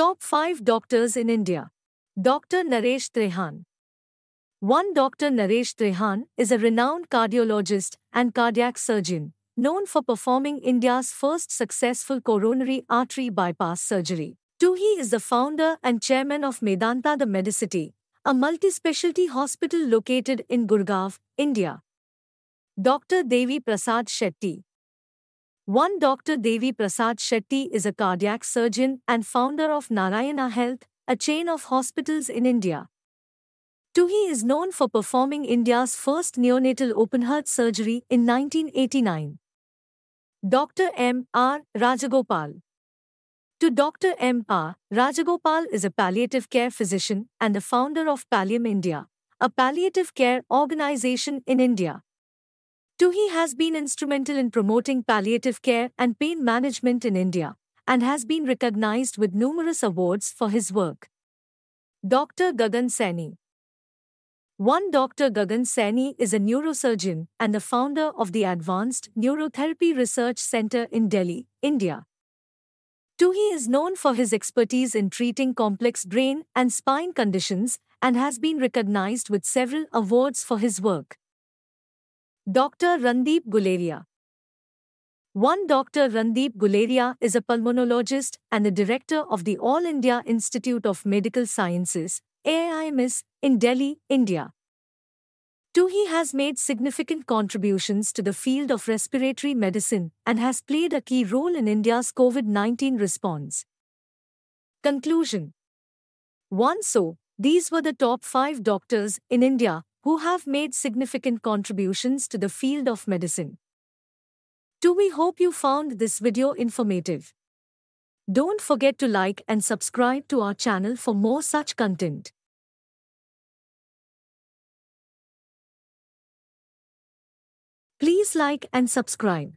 Top 5 Doctors in India Dr. Naresh Trehan 1. Dr. Naresh Trehan is a renowned cardiologist and cardiac surgeon, known for performing India's first successful coronary artery bypass surgery. 2. He is the founder and chairman of Medanta the Medicity, a multi-specialty hospital located in Gurgaon, India. Dr. Devi Prasad Shetty One Dr. Devi Prasad Shetty is a cardiac surgeon and founder of Narayana Health, a chain of hospitals in India. 2. He is known for performing India's first neonatal open heart surgery in 1989. Dr. M. R. Rajagopal to Dr. M. R. Rajagopal is a palliative care physician and the founder of Pallium India, a palliative care organization in India. 2. He has been instrumental in promoting palliative care and pain management in India and has been recognized with numerous awards for his work. Dr. Gagan Saini one Dr. Gagan Saini is a neurosurgeon and the founder of the Advanced Neurotherapy Research Center in Delhi, India. 2. He is known for his expertise in treating complex brain and spine conditions and has been recognized with several awards for his work. Dr. Randeep Guleria 1. Dr. Randeep Guleria is a pulmonologist and the director of the All India Institute of Medical Sciences, AIIMS, in Delhi, India. 2. He has made significant contributions to the field of respiratory medicine and has played a key role in India's COVID 19 response. Conclusion 1. So, these were the top 5 doctors in India who have made significant contributions to the field of medicine. Do We hope you found this video informative. Don't forget to like and subscribe to our channel for more such content. Please like and subscribe.